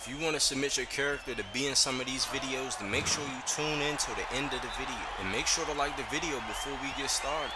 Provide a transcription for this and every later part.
If you want to submit your character to be in some of these videos, then make sure you tune in till the end of the video. And make sure to like the video before we get started.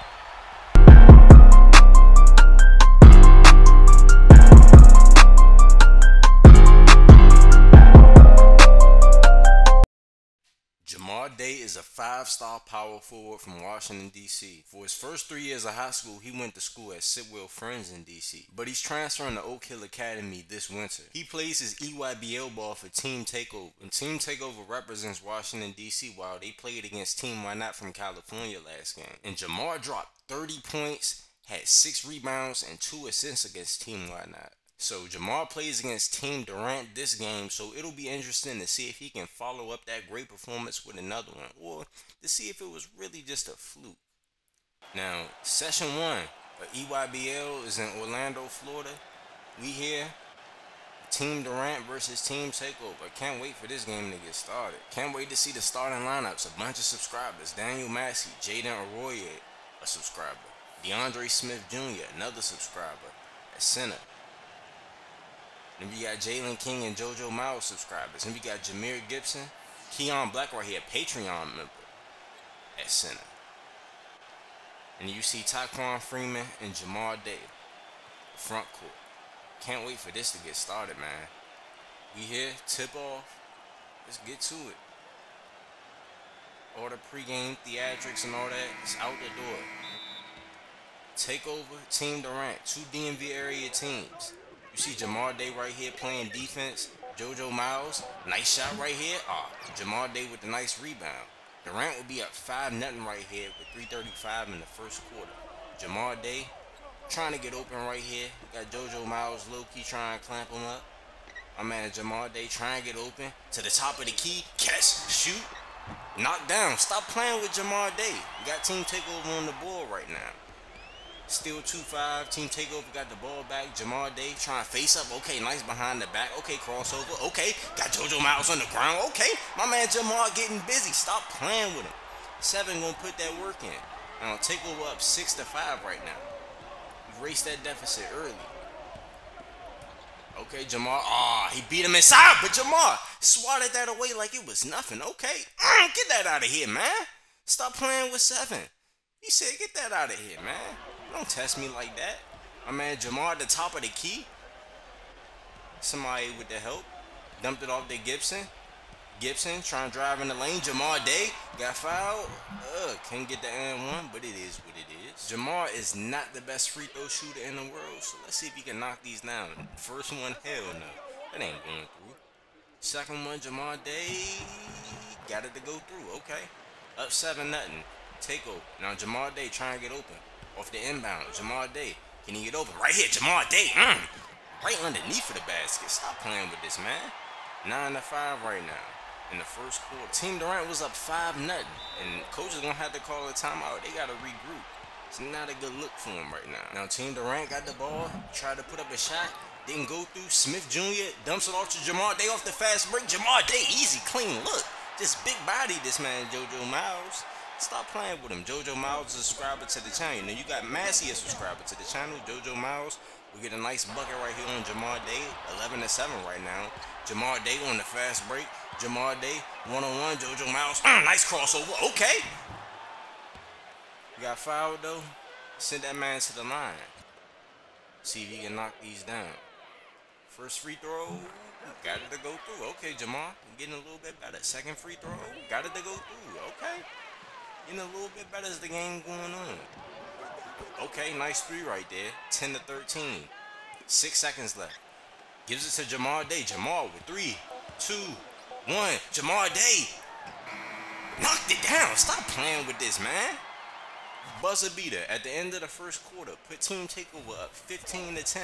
Is a five-star power forward from Washington, D.C. For his first three years of high school, he went to school at Sidwell Friends in D.C. But he's transferring to Oak Hill Academy this winter. He plays his EYBL ball for Team Takeover, and Team Takeover represents Washington, D.C. while they played against Team Why Not from California last game. And Jamar dropped 30 points, had 6 rebounds, and 2 assists against Team Why Not. So Jamar plays against Team Durant this game, so it'll be interesting to see if he can follow up that great performance with another one, or to see if it was really just a fluke. Now, session one of EYBL is in Orlando, Florida. We here. Team Durant versus Team Takeover. Can't wait for this game to get started. Can't wait to see the starting lineups. A bunch of subscribers. Daniel Massey, Jaden Arroyo, a subscriber. DeAndre Smith Jr., another subscriber. At center. Then we got Jalen King and JoJo Miles subscribers. Then we got Jameer Gibson, Keon Black right here, Patreon member at center. And you see Taquan Freeman and Jamar Day, front court. Can't wait for this to get started, man. We here, tip off. Let's get to it. All the pregame theatrics and all that is out the door. Takeover, Team Durant, two DMV area teams. You see Jamar Day right here playing defense. JoJo Miles, nice shot right here. Ah, Jamar Day with the nice rebound. Durant will be up 5 nothing right here with 335 in the first quarter. Jamar Day trying to get open right here. Got JoJo Miles low-key trying to clamp him up. My man Jamar Day trying to get open to the top of the key. Catch, shoot, knock down. Stop playing with Jamar Day. Got team takeover on the board right now. Still 2-5. Team Takeover got the ball back. Jamar Day trying to face up. Okay, nice behind the back. Okay, crossover. Okay, got JoJo Miles on the ground. Okay, my man Jamar getting busy. Stop playing with him. Seven gonna put that work in. Now Takeover up 6 to 5 right now. Erase that deficit early. Okay, Jamar. Ah, oh, he beat him inside, but Jamar swatted that away like it was nothing. Okay, mm, get that out of here, man. Stop playing with seven. He said, get that out of here, man. Don't test me like that. My man Jamar at the top of the key. Somebody with the help. Dumped it off to Gibson. Gibson trying to drive in the lane. Jamar Day got fouled. Ugh, can't get the and one, but it is what it is. Jamar is not the best free throw shooter in the world, so let's see if he can knock these down. First one, hell no. That ain't going through. Second one, Jamar Day got it to go through. Okay. Up 7 nothing. Take over. Now Jamar Day trying to get open off the inbound. Jamar Day. Can he get open? Right here, Jamar Day. Mm. Right underneath of the basket. Stop playing with this, man. 9 to 5 right now in the first quarter. Team Durant was up 5 nothing, And coach is going to have to call a timeout. They got to regroup. It's not a good look for him right now. Now, Team Durant got the ball. Tried to put up a shot. Didn't go through. Smith Jr. dumps it off to Jamar Day off the fast break. Jamar Day, easy, clean look. Just big body, this man, JoJo Miles. Stop playing with him. JoJo Miles is a subscriber to the channel. Now you got Massey a subscriber to the channel. JoJo Miles. We get a nice bucket right here on Jamar Day. 11 to 7 right now. Jamar Day on the fast break. Jamar Day one on one. JoJo Miles. Mm, nice crossover. Okay. You got fouled though. Send that man to the line. See if he can knock these down. First free throw. Got it to go through. Okay, Jamar. Getting a little bit better. Second free throw. Got it to go through. Okay getting a little bit better as the game going on. Okay, nice three right there. 10 to 13. Six seconds left. Gives it to Jamar Day. Jamar with three, two, one. Jamar Day. Knocked it down. Stop playing with this, man. Buzzer beater at the end of the first quarter. Put Team Takeover up 15 to 10.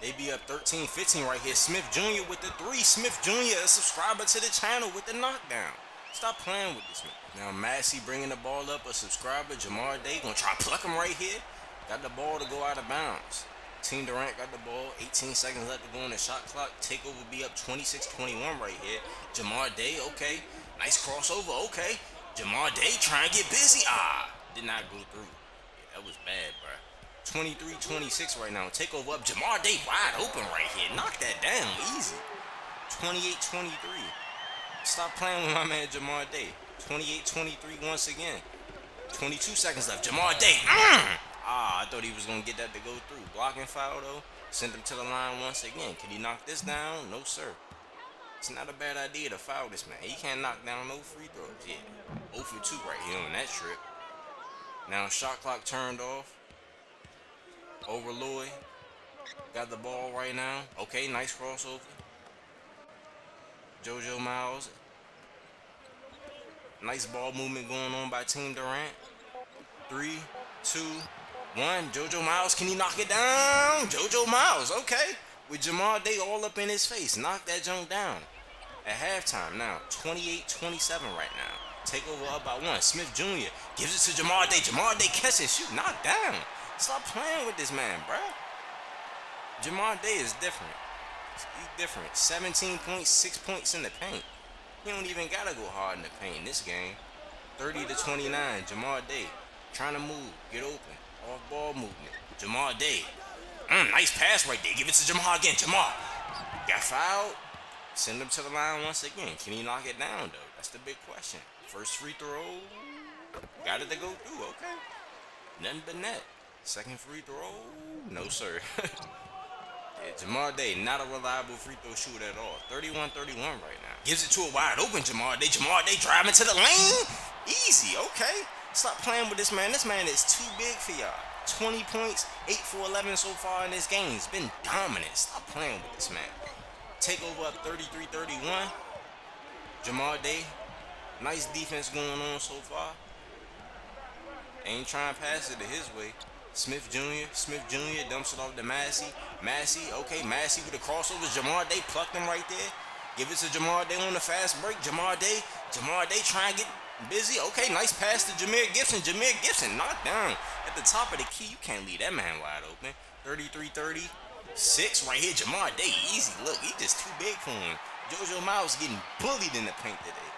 They be up 13-15 right here. Smith Jr. with the three. Smith Jr. a subscriber to the channel with the knockdown. Stop playing with this man. Now Massey bringing the ball up, a subscriber, Jamar Day, gonna try to pluck him right here. Got the ball to go out of bounds. Team Durant got the ball, 18 seconds left to go on the shot clock. Takeover be up 26-21 right here. Jamar Day, okay. Nice crossover, okay. Jamar Day trying to get busy. Ah, did not go through. Yeah, that was bad, bro. 23-26 right now. Takeover up. Jamar Day wide open right here. Knock that down easy. 28-23. Stop playing with my man Jamar Day. 28-23 once again. 22 seconds left. Jamar Day. Mm! Ah, I thought he was going to get that to go through. Blocking foul, though. Send him to the line once again. Can he knock this down? No, sir. It's not a bad idea to foul this man. He can't knock down no free throws. Yeah. 0 for 2 right here on that trip. Now shot clock turned off. Over Lloyd. Got the ball right now. Okay, nice crossover. JoJo Miles. Nice ball movement going on by Team Durant. Three, two, one. JoJo Miles, can he knock it down? JoJo Miles, okay. With Jamar Day all up in his face. Knock that junk down. At halftime now, 28-27 right now. Take over up by one. Smith Jr. gives it to Jamar Day. Jamar Day catches shoot. Knock down. Stop playing with this man, bro. Jamar Day is different. He's different. 17 points, 6 points in the paint. He don't even gotta go hard in the paint in this game. 30 to 29, Jamar Day. Trying to move, get open. Off ball movement. Jamar Day. Mm, nice pass right there. Give it to Jamar again. Jamar. Got fouled. Send him to the line once again. Can he knock it down though? That's the big question. First free throw. Got it to go through. Okay. Nothing but net. Second free throw. No, sir. Yeah, Jamar Day, not a reliable free throw shooter at all. 31-31 right now. Gives it to a wide open Jamar Day. Jamar Day driving to the lane. Easy, okay. Stop playing with this man. This man is too big for y'all. 20 points, 8 for 11 so far in this game. He's been dominant. Stop playing with this man. Take over up 33-31. Jamar Day, nice defense going on so far. Ain't trying to pass it to his way. Smith Jr. Smith Jr. dumps it off to Massey. Massey, okay, Massey with the crossover. Jamar Day plucked him right there. Give it to Jamar Day on the fast break. Jamar Day, Jamar Day trying to get busy. Okay, nice pass to Jameer Gibson. Jameer Gibson knocked down at the top of the key. You can't leave that man wide open. 33-30. Six right here. Jamar Day, easy. Look, he just too big for him. JoJo Miles getting bullied in the paint today.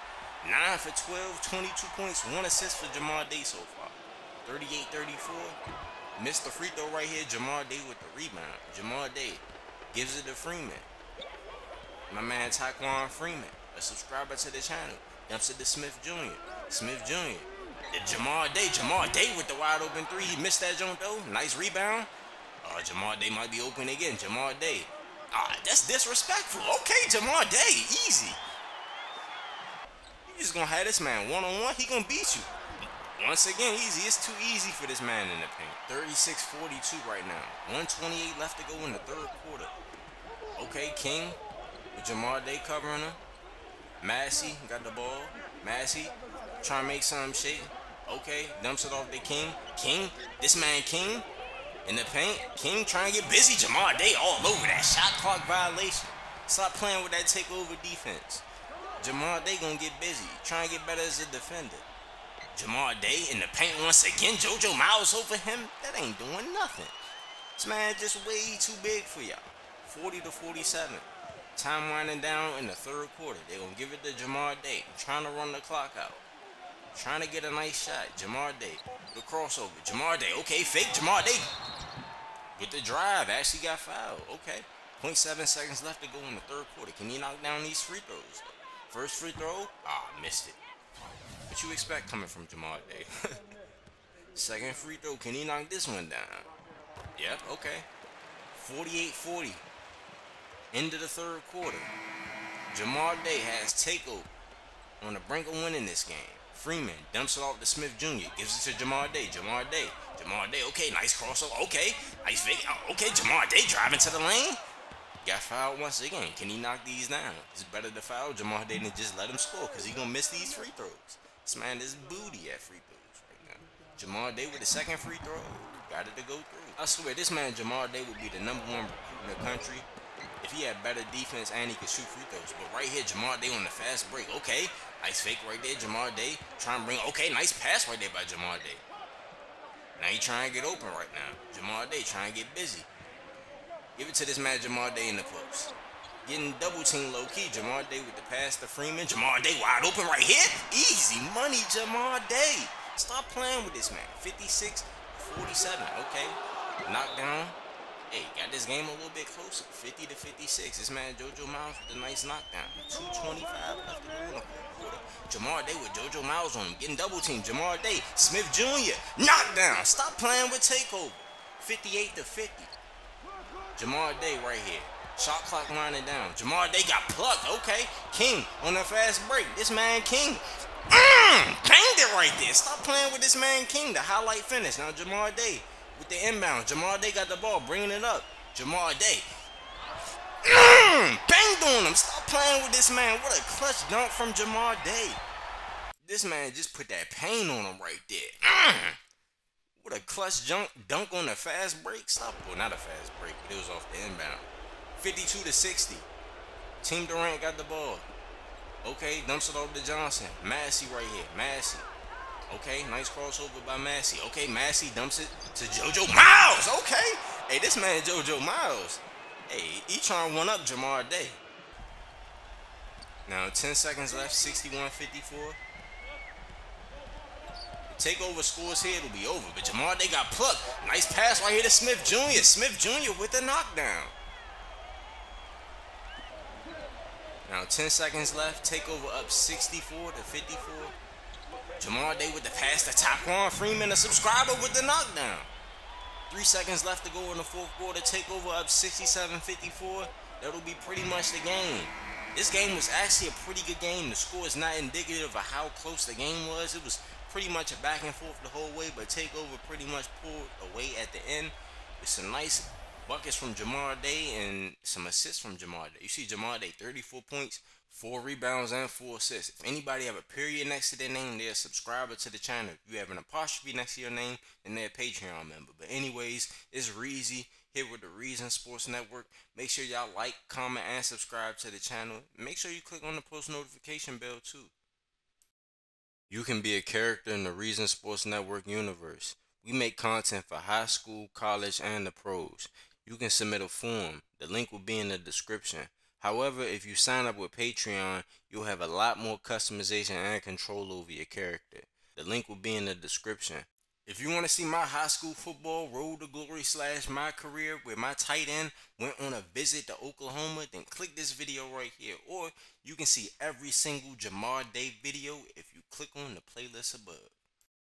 9 for 12, 22 points, 1 assist for Jamar Day so far. 38-34. Missed the free throw right here. Jamar Day with the rebound. Jamar Day gives it to Freeman. My man Taquan Freeman, a subscriber to the channel, dumps it to Smith Jr. Smith Jr. The Jamar Day. Jamar Day with the wide open three. He missed that jump though. Nice rebound. Uh, Jamar Day might be open again. Jamar Day. Ah, that's disrespectful. Okay, Jamar Day. Easy. You just gonna have this man one on one. He gonna beat you. Once again, easy. It's too easy for this man in the paint. 36-42 right now. 128 left to go in the third quarter. Okay, King with Jamar Day covering him. Massey got the ball. Massey trying to make some shake. Okay, dumps it off to King. King, this man King in the paint. King trying to get busy. Jamar Day all over that shot clock violation. Stop playing with that takeover defense. Jamar Day gonna get busy. Trying to get better as a defender. Jamar Day in the paint once again. JoJo Miles over him. That ain't doing nothing. This man just way too big for y'all. 40 to 47. Time winding down in the third quarter. They're going to give it to Jamar Day. trying to run the clock out. Trying to get a nice shot. Jamar Day. The crossover. Jamar Day. Okay, fake Jamar Day. With the drive. Actually got fouled. Okay. 0.7 seconds left to go in the third quarter. Can he knock down these free throws? First free throw. Ah, missed it. What you expect coming from Jamar Day? Second free throw. Can he knock this one down? Yep. Okay. 48-40. End of the third quarter. Jamar Day has takeover on the brink of winning this game. Freeman dumps it off to Smith Jr. Gives it to Jamar Day. Jamar Day. Jamar Day. Okay, nice crossover. Okay, nice fake. Oh, okay, Jamar Day driving to the lane. Got fouled once again. Can he knock these down? It's better to foul Jamar Day than just let him score because he gonna miss these free throws. This man is booty at free throws right now. Jamar Day with the second free throw. Got it to go through. I swear, this man Jamar Day would be the number one recruit in the country if he had better defense and he could shoot free throws. But right here, Jamar Day on the fast break. Okay, nice fake right there, Jamar Day. Trying to bring, okay, nice pass right there by Jamar Day. Now he trying to get open right now. Jamar Day trying to get busy. Give it to this man Jamar Day in the post. Getting double team low key. Jamar Day with the pass to Freeman. Jamar Day wide open right here. Easy money, Jamar Day. Stop playing with this man. 56 47. Okay. Knockdown. Hey, got this game a little bit closer. 50 to 56. This man JoJo Miles with a nice knockdown. 225 left to go. Jamar Day with JoJo Miles on him. Getting double team. Jamar Day. Smith Jr. Knockdown. Stop playing with takeover. 58 to 50. Jamar Day right here. Shot clock winding down. Jamar Day got plucked. Okay. King on the fast break. This man King. Mmm, banged it right there. Stop playing with this man King. The highlight finish. Now Jamar Day with the inbound. Jamar Day got the ball, bringing it up. Jamar Day. Mm, banged on him. Stop playing with this man. What a clutch dunk from Jamar Day. This man just put that pain on him right there. Mm. What a clutch junk, dunk on a fast break. Stop. Well, not a fast break, but it was off the inbound. 52 to 60. Team Durant got the ball. Okay, dumps it over to Johnson. Massey right here. Massey. Okay, nice crossover by Massey. Okay, Massey dumps it to JoJo Miles. Okay. Hey, this man JoJo Miles. Hey, he trying to one up Jamar Day. Now, 10 seconds left, 61-54. Takeover scores here, it'll be over. But Jamar Day got plucked. Nice pass right here to Smith Jr. Smith Jr. with the knockdown. Now 10 seconds left. Takeover up 64 to 54. Jamar Day with the pass to Taquan Freeman, a subscriber with the knockdown. Three seconds left to go in the fourth quarter. Takeover up 67-54. That'll be pretty much the game. This game was actually a pretty good game. The score is not indicative of how close the game was. It was pretty much a back and forth the whole way, but Takeover pretty much pulled away at the end. It's a nice buckets from Jamar Day and some assists from Jamar Day. You see Jamar Day, 34 points, 4 rebounds, and 4 assists. If anybody have a period next to their name, they're a subscriber to the channel. If you have an apostrophe next to your name, then they're a Patreon member. But anyways, it's Reezy here with the Reezonn Sports Network. Make sure y'all like, comment, and subscribe to the channel. Make sure you click on the post notification bell too. You can be a character in the Reezonn Sports Network universe. We make content for high school, college, and the pros you can submit a form. The link will be in the description. However, if you sign up with Patreon, you'll have a lot more customization and control over your character. The link will be in the description. If you want to see my high school football road to glory slash my career where my tight end went on a visit to Oklahoma, then click this video right here. Or you can see every single Jamar Day video if you click on the playlist above.